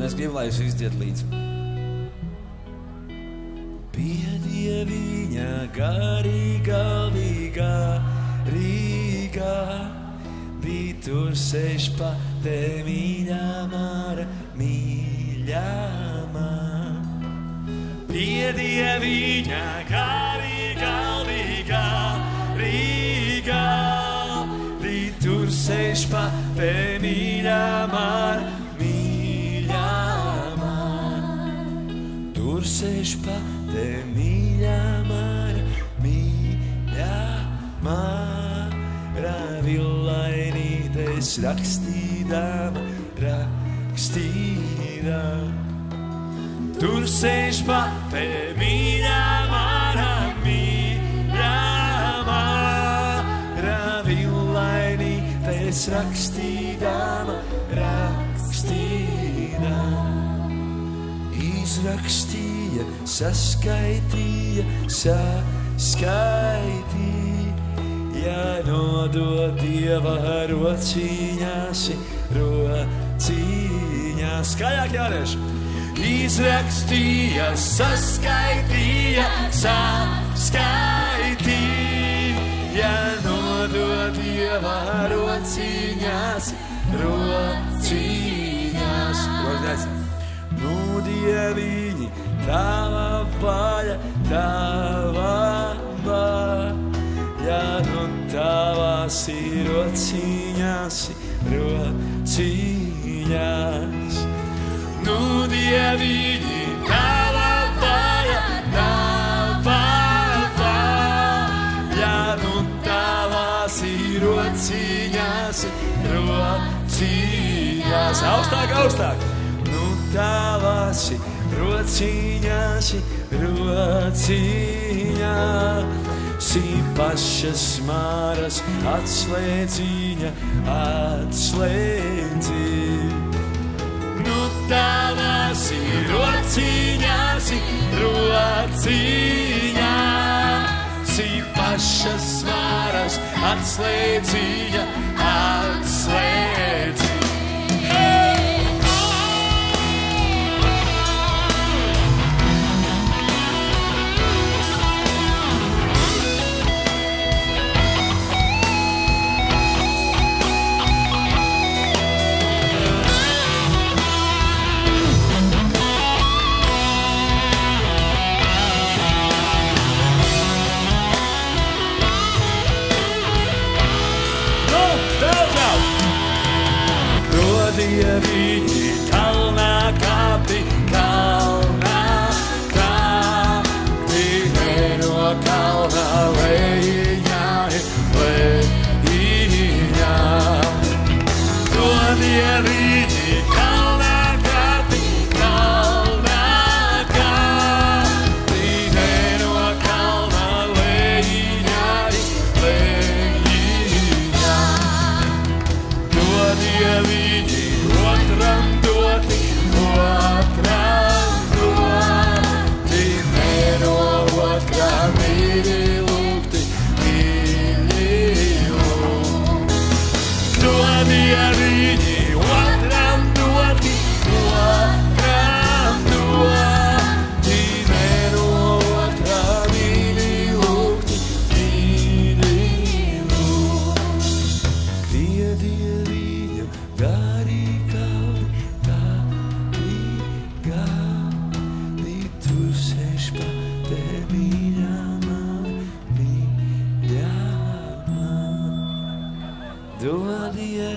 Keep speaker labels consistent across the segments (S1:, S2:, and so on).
S1: Un es gribu, lai jūs izdiet līdzi. Piedie viņa garīgā līgā, Rīgā, bija tur sēž pa te mīļā māra, mīļā māra. Piedie viņa garīgā līgā, Rīgā, bija tur sēž pa te mīļā māra, mīļā sēž pa te mīļā māra, mīļā māra, villainītes rakstīdama, rakstīdama. Tur sēž pa te mīļā māra, mīļā māra, villainītes rakstīdama, rakstīdama izrakstīja, saskaitīja, saskaitīja. Ja nodod dieva rociņās, rociņās, skaļāk jārēš. Izrakstīja, saskaitīja, saskaitīja. Ja nodod dieva rociņās, rociņās. Rociņās. Nu, dieviņi, tava vaļa, tava vaļa, nu tavās ir rociņās, rociņās. Nu, dieviņi, tava vaļa, tava vaļa, nu tavās ir rociņās, rociņās. Augstāk, augstāk! tavas rociņās, rociņās, pašas māras atslēdziņa, atslēdziņa. Nu tavas rociņās, rociņās, pašas māras atslēdziņa, atslēdziņa. Viņi kalnā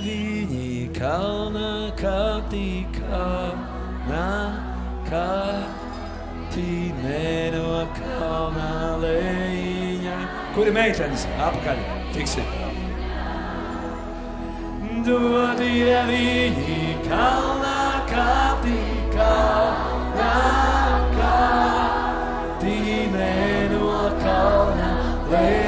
S1: viņi kalnā kāptī, kalnā kāptī, ne no kalnā lejiņā. Kur ir meitenes? Apakaļ, fiksi. Dodie viņi kalnā kāptī, kalnā kāptī, ne no kalna lejiņā,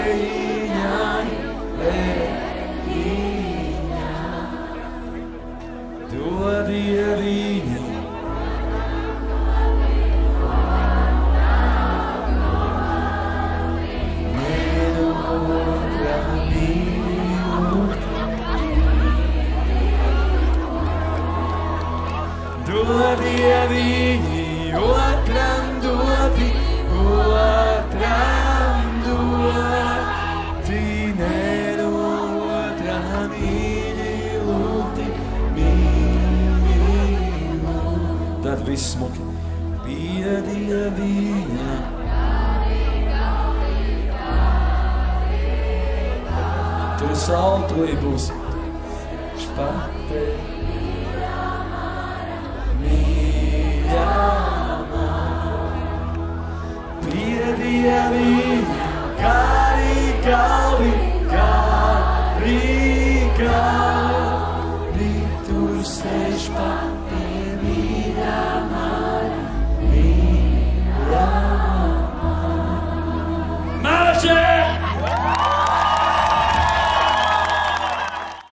S1: Dodiediņi otram dodi, otram dodi, nenu otram mīļi lūgti, mīļi lūgti. Tad viss smuki. Piedie viņa. Tu saltoji būsi. Špatē. Špate. Mīļā man. Piedie viņa.